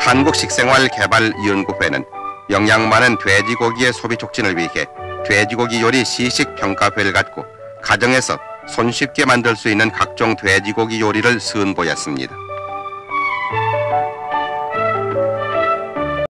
한국식생활개발위원회는 영양 많은 돼지고기의 소비 촉진을 위해 돼지고기 요리 시식 평가회를 갖고 가정에서 손쉽게 만들 수 있는 각종 돼지고기 요리를 선보였습니다.